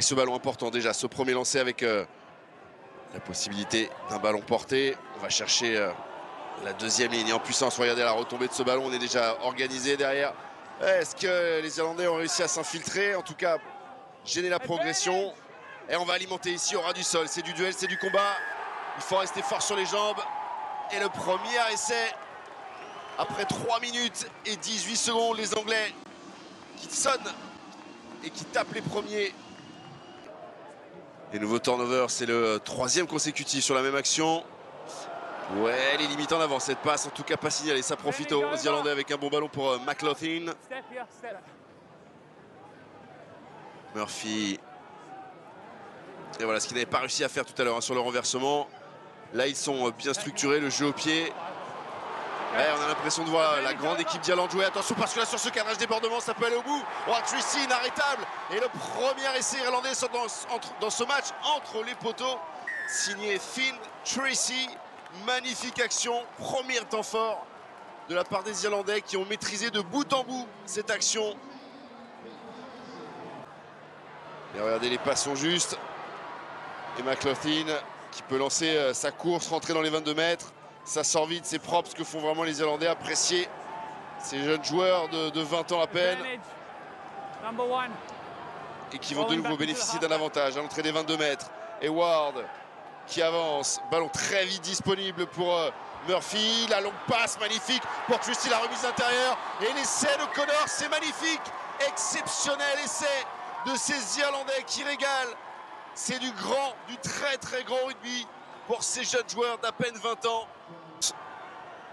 Et ce ballon important déjà, ce premier lancé avec euh, la possibilité d'un ballon porté. On va chercher euh, la deuxième ligne en puissance. Regardez la retombée de ce ballon, on est déjà organisé derrière. Est-ce que les Irlandais ont réussi à s'infiltrer? En tout cas, gêner la progression. Et on va alimenter ici au ras du sol. C'est du duel, c'est du combat. Il faut rester fort sur les jambes. Et le premier essai, après 3 minutes et 18 secondes, les Anglais qui sonnent et qui tapent les premiers. Et nouveau turnover, c'est le troisième consécutif sur la même action. Ouais, elle est limite en avant cette passe, en tout cas pas signalée. Ça profite aux Irlandais avec un bon ballon pour euh, McLaughlin. Murphy. Et voilà ce qu'il n'avait pas réussi à faire tout à l'heure hein, sur le renversement. Là, ils sont euh, bien structurés, le jeu au pied. On a l'impression de voir la grande équipe d'Irlande jouer. Attention parce que là sur ce cadrage débordement ça peut aller au bout. Oh, Tracy inarrêtable. Et le premier essai irlandais dans, dans ce match entre les poteaux. Signé Finn Tracy. Magnifique action. Premier temps fort de la part des Irlandais qui ont maîtrisé de bout en bout cette action. Et regardez les passes sont justes. Et McLaughlin qui peut lancer euh, sa course, rentrer dans les 22 mètres. Ça sort vite, c'est propre, ce que font vraiment les Irlandais. Apprécier ces jeunes joueurs de, 20 ans à peine. Et qui vont de nouveau bénéficier d'un avantage à l'entrée des 22 mètres. Ward qui avance. Ballon très vite disponible pour euh, Murphy. La longue passe magnifique pour Twisty, la remise intérieure. Et l'essai de Connor, c'est magnifique. Exceptionnel essai de ces Irlandais qui régalent. C'est du grand, du très très grand rugby pour ces jeunes joueurs d'à peine 20 ans.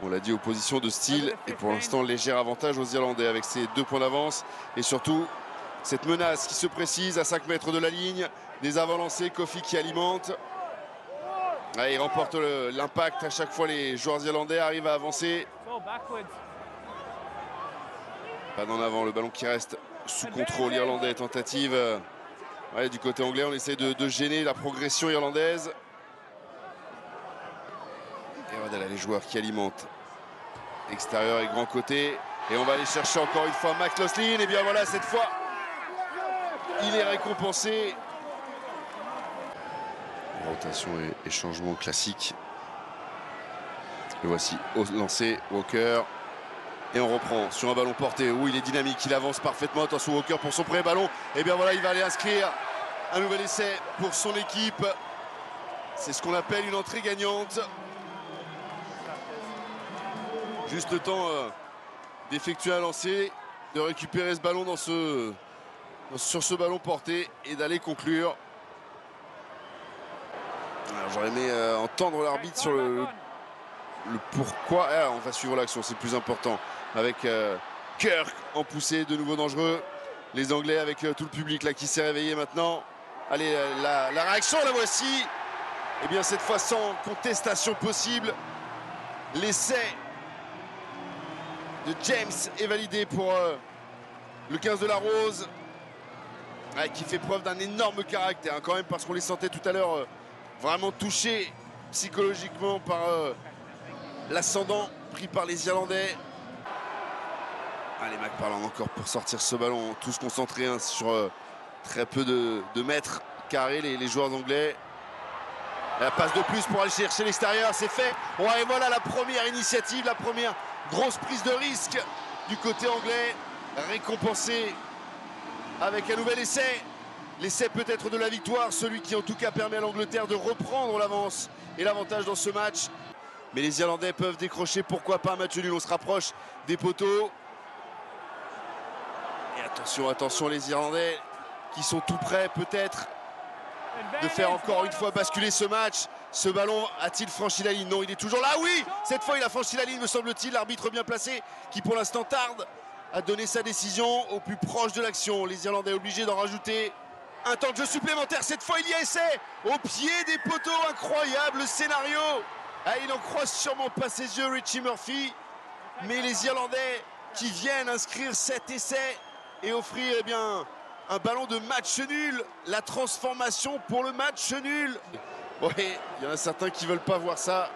On l'a dit, opposition de style et pour l'instant léger avantage aux Irlandais avec ces deux points d'avance et surtout cette menace qui se précise à 5 mètres de la ligne. Des avant lancés, Kofi qui alimente. il remporte l'impact à chaque fois les joueurs irlandais arrivent à avancer. Pas d'en avant, le ballon qui reste sous contrôle irlandais. Tentative du côté anglais, on essaie de gêner la progression irlandaise. Les joueurs qui alimentent. Extérieur et grand côté. Et on va aller chercher encore une fois McLaughlin. Et bien voilà, cette fois, il est récompensé. Rotation et, changement classique. Le voici au Walker. Et on reprend sur un ballon porté où il est dynamique, il avance parfaitement. Attention Walker pour son premier ballon. Et bien voilà, il va aller inscrire un nouvel essai pour son équipe. C'est ce qu'on appelle une entrée gagnante. Juste le temps euh, d'effectuer un lancer, de récupérer ce ballon sur ce ballon porté et d'aller conclure. J'aurais aimé euh, entendre l'arbitre sur le, pourquoi. Ah, on va suivre l'action, c'est plus important. Avec euh, Kirk en poussée, de nouveau dangereux. Les Anglais avec tout le public là qui s'est réveillé maintenant. Allez, la, la réaction, la voici. Et eh bien cette fois sans contestation possible. L'essai James est validé pour euh, le 15 de la Rose. qui fait preuve d'un énorme caractère hein, quand même parce qu'on les sentait tout à l'heure euh, vraiment touchés psychologiquement par euh, l'ascendant pris par les Irlandais. Allez, Mac parlant encore pour sortir ce ballon, tous concentrés hein, sur très peu de, mètres carrés, les, joueurs anglais. La passe de plus pour aller chercher l'extérieur, c'est fait. et voilà la première initiative, la première Grosse prise de risque du côté anglais, récompensé avec un nouvel essai. L'essai peut-être de la victoire, celui qui en tout cas permet à l'Angleterre de reprendre l'avance et l'avantage dans ce match. Mais les Irlandais peuvent décrocher, pourquoi pas un match on se rapproche des poteaux. Et attention, attention les Irlandais qui sont tout prêts peut-être de faire encore une fois basculer ce match. Ce ballon a-t-il franchi la ligne Non, il est toujours là. Oui, cette fois il a franchi la ligne, me semble-t-il. L'arbitre bien placé qui pour l'instant tarde à donner sa décision au plus proche de l'action. Les Irlandais obligés d'en rajouter un temps de jeu supplémentaire. Cette fois il y a essai au pied des poteaux. Incroyable scénario. Ah, il n'en croise sûrement pas ses yeux, Richie Murphy. Mais les Irlandais qui viennent inscrire cet essai et offrir eh bien, un ballon de match nul. La transformation pour le match nul. Oui, il y en a certains qui ne veulent pas voir ça.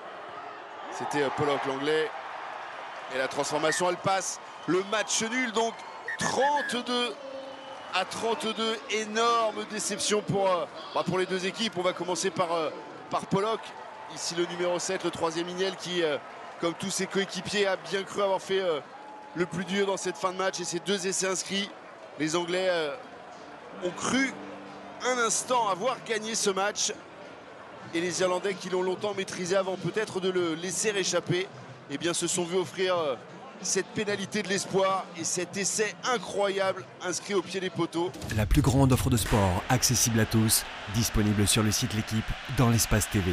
C'était euh, Pollock l'anglais. Et la transformation, elle passe. Le match nul, donc 32 à 32. Énorme déception pour, euh, bah, pour les deux équipes. On va commencer par, euh, Pollock. Ici le numéro 7, le troisième Ignel qui, comme tous ses coéquipiers, a bien cru avoir fait le plus dur dans cette fin de match et ses deux essais inscrits. Les Anglais ont cru un instant avoir gagné ce match. Et les Irlandais qui l'ont longtemps maîtrisé avant peut-être de le laisser échapper, eh bien se sont vus offrir cette pénalité de l'espoir et cet essai incroyable inscrit au pied des poteaux. La plus grande offre de sport accessible à tous, disponible sur le site L'équipe dans l'espace TV.